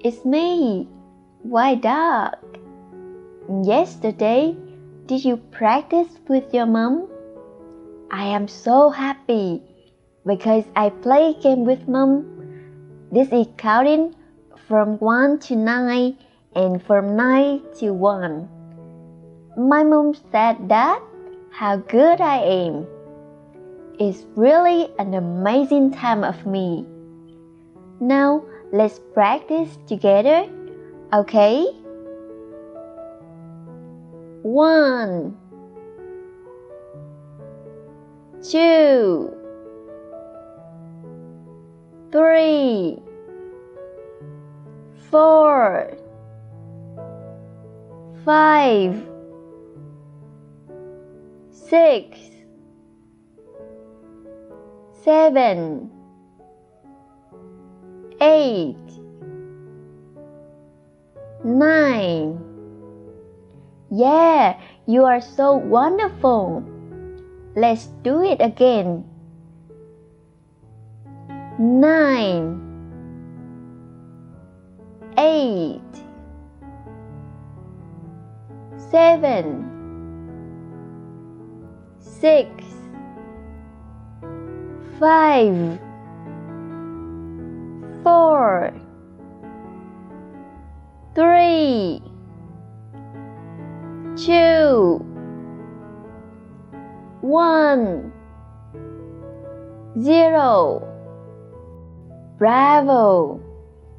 It's me, White Dog. Yesterday, did you practice with your mom? I am so happy because I play game with mom. This is counting from 1 to 9 and from 9 to 1. My mom said that how good I am. It's really an amazing time of me. Now let's practice together, okay? One, two, three, four, five, six, seven, eight, nine. Yeah, you are so wonderful. Let's do it again. Nine, eight, seven, six, five, three, two, one, zero. Bravo!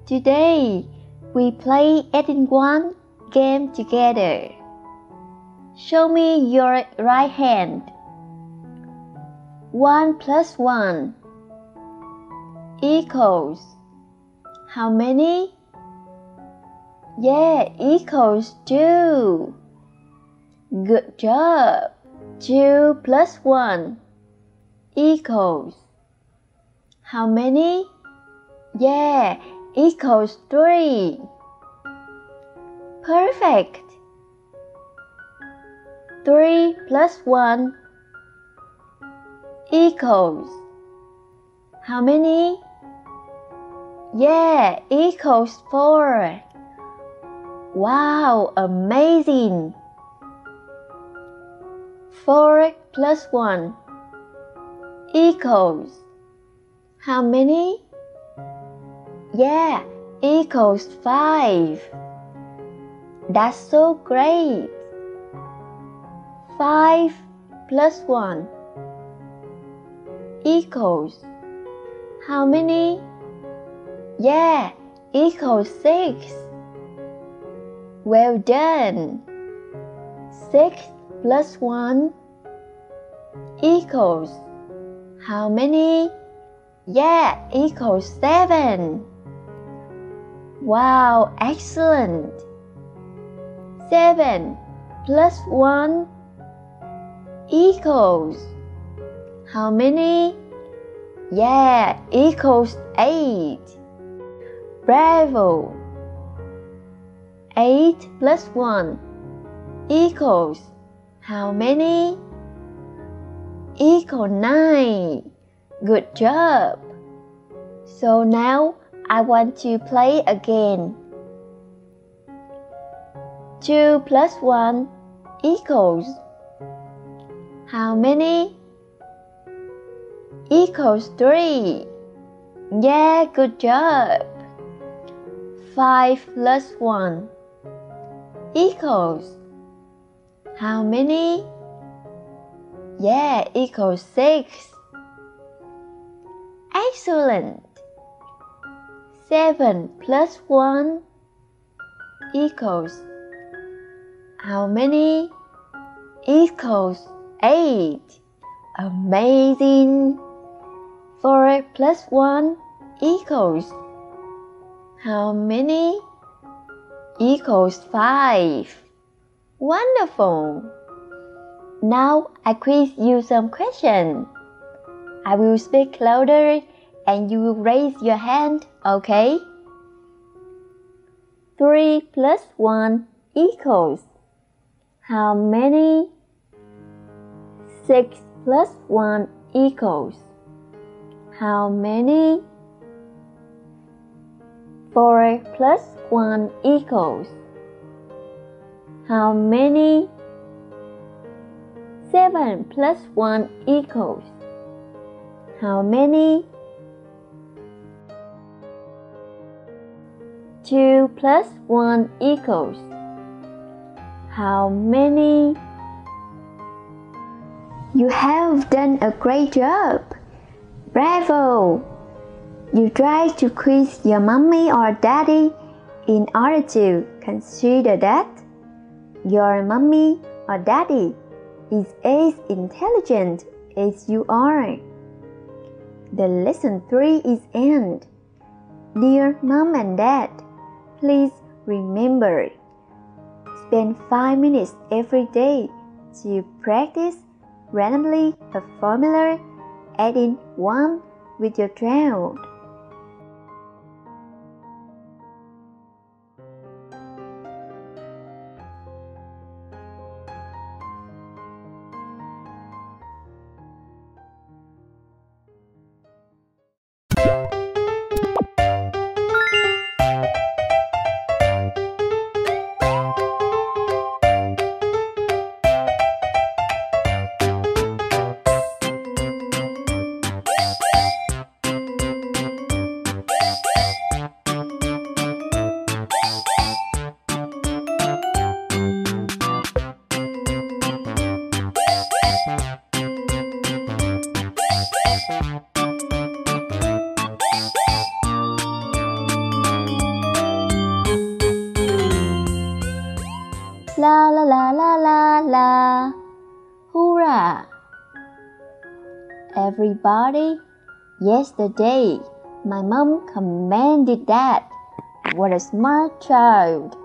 Today we play 8 in 1 game together. Show me your right hand. 1 plus 1 equals how many? Yeah, equals 2. Good job. 2 plus 1 equals how many? Yeah, equals 3. Perfect. 3 plus 1 equals how many? Yeah, equals 4. Wow, amazing. 4 plus 1 equals how many? Yeah, equals 5. That's so great. 5 plus 1 equals how many? Yeah, equals 6. Well done. 6 plus 1 equals how many? Yeah, equals 7. Wow, excellent. 7 plus 1 equals how many? Yeah, equals 8. Bravo. 8 plus 1 equals how many? Equal 9. Good job. So now I want to play again. 2 plus 1 equals how many? Equals 3. Yeah, good job. 5 plus 1 equals how many? Yeah, equals 6. Excellent. 7 plus 1 equals how many? Equals 8. Amazing. 4 plus 1 equals how many? Equals 5. Wonderful. Now I quiz you some questions. I will speak louder and you will raise your hand, okay? 3 plus 1 equals how many? 6 plus 1 equals how many? 4 plus 1 equals How many? 7 plus 1 equals How many? 2 plus 1 equals How many? You have done a great job! Bravo! You try to quiz your mommy or daddy in order to consider that your mommy or daddy is as intelligent as you are. The lesson 3 is end. Dear mom and dad, please remember spend 5 minutes every day to practice randomly a formula adding 1 with your child. La la la la la la. Hurrah! Everybody, yesterday my mom commanded that. What a smart child!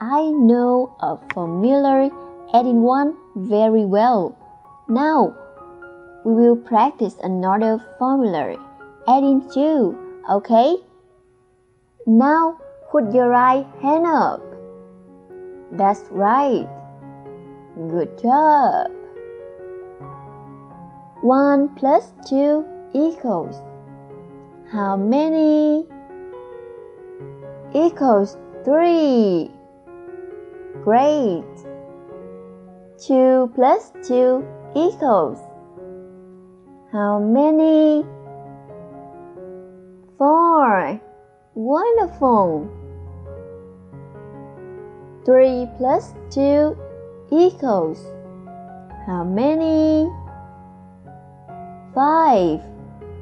I know a familiar adding one very well. Now we will practice another formula adding two, okay? Now put your right hand up. That's right. Good job. 1 plus 2 equals how many? Equals 3. Great. 2 plus 2 equals how many? 4. Wonderful. 3 plus 2 equals how many? 5.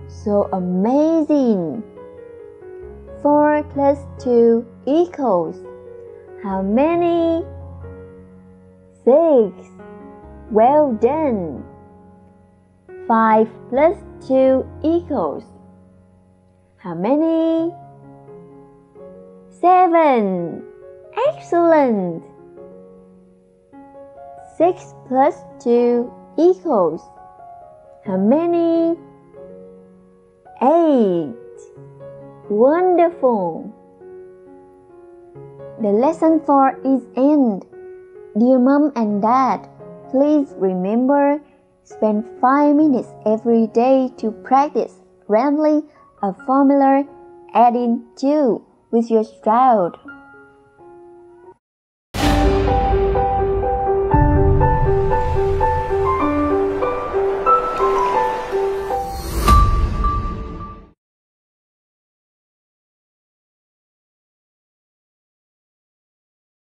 So amazing. 4 plus 2 equals how many? 6. Well done. 5 plus 2 equals how many? 7. Excellent! 6 plus 2 equals how many? 8. Wonderful! The lesson 4 is end. Dear mom and dad, please remember spend 5 minutes every day to practice randomly a formula adding 2 with your child.